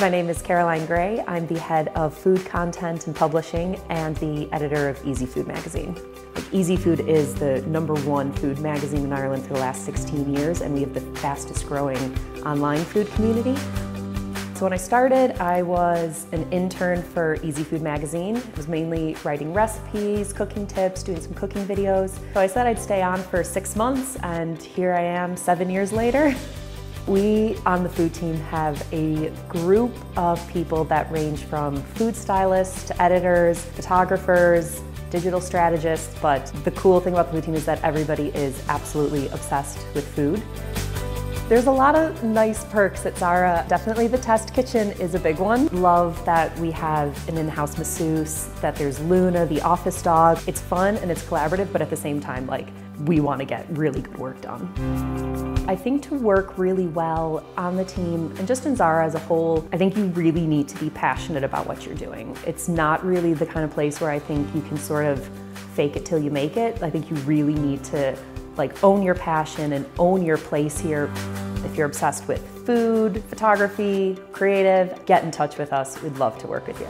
My name is Caroline Gray. I'm the head of food content and publishing and the editor of Easy Food magazine. Easy Food is the number one food magazine in Ireland for the last 16 years and we have the fastest growing online food community. So when I started, I was an intern for Easy Food magazine. I was mainly writing recipes, cooking tips, doing some cooking videos. So I said I'd stay on for six months and here I am seven years later. We on the food team have a group of people that range from food stylists to editors, photographers, digital strategists, but the cool thing about the food team is that everybody is absolutely obsessed with food. There's a lot of nice perks at Zahra. Definitely the test kitchen is a big one. Love that we have an in-house masseuse, that there's Luna, the office dog. It's fun and it's collaborative, but at the same time, like, we want to get really good work done. I think to work really well on the team and just in Zahra as a whole, I think you really need to be passionate about what you're doing. It's not really the kind of place where I think you can sort of fake it till you make it. I think you really need to like own your passion and own your place here. If you're obsessed with food, photography, creative, get in touch with us. We'd love to work with you.